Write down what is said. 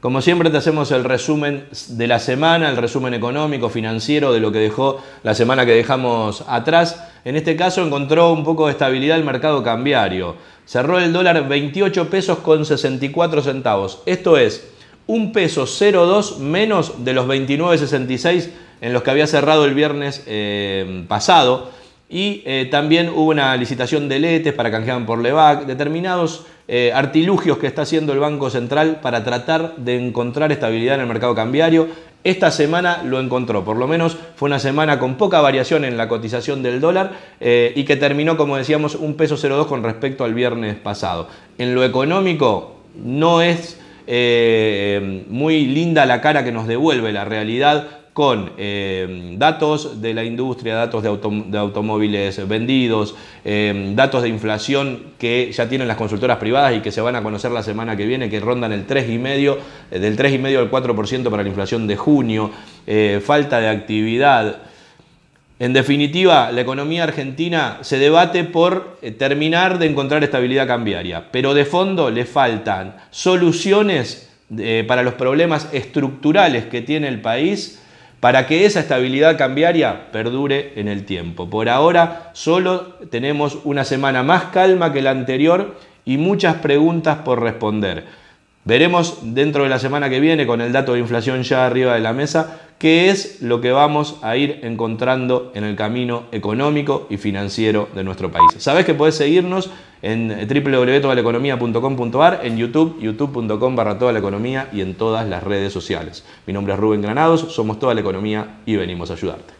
Como siempre te hacemos el resumen de la semana, el resumen económico, financiero de lo que dejó la semana que dejamos atrás. En este caso encontró un poco de estabilidad el mercado cambiario. Cerró el dólar 28 pesos con 64 centavos. Esto es un peso 0,2 menos de los 29,66 en los que había cerrado el viernes eh, pasado. Y eh, también hubo una licitación de letes para canjear por Levac, determinados eh, artilugios que está haciendo el Banco Central para tratar de encontrar estabilidad en el mercado cambiario. Esta semana lo encontró, por lo menos fue una semana con poca variación en la cotización del dólar eh, y que terminó, como decíamos, un peso 0,2 con respecto al viernes pasado. En lo económico no es muy linda la cara que nos devuelve la realidad con eh, datos de la industria, datos de, automóviles vendidos, eh, datos de inflación que ya tienen las consultoras privadas y que se van a conocer la semana que viene, que rondan el 3,5, eh, del 3,5 al 4% para la inflación de junio, falta de actividad. En definitiva, la economía argentina se debate por terminar de encontrar estabilidad cambiaria, pero de fondo le faltan soluciones para los problemas estructurales que tiene el país para que esa estabilidad cambiaria perdure en el tiempo. Por ahora solo tenemos una semana más calma que la anterior y muchas preguntas por responder. Veremos dentro de la semana que viene con el dato de inflación ya arriba de la mesa qué es lo que vamos a ir encontrando en el camino económico y financiero de nuestro país. Sabes que podés seguirnos en www.todaleconomia.com.ar, en YouTube, youtube.com barra toda la economía y en todas las redes sociales. Mi nombre es Rubén Granados, somos Toda la Economía y venimos a ayudarte.